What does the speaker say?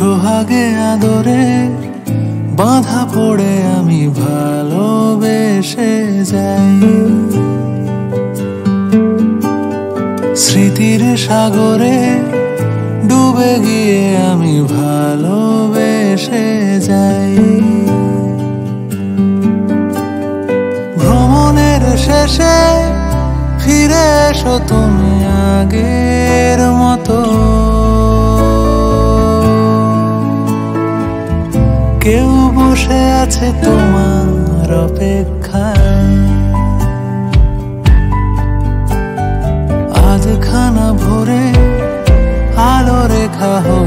সোহাগে আদরে বাঁধা পড়ে আমি ভালোবেসে যাই। স্মৃতির সাগরে ডুবে গিয়ে আমি ভালোবেসে যাই। ভ্রমণের শেষে ফিরে এসো তুমি আগের কেউ বসে আছে তোমার অপেক্ষায়। আজ খানা ভরে আলো রেখা হয়ে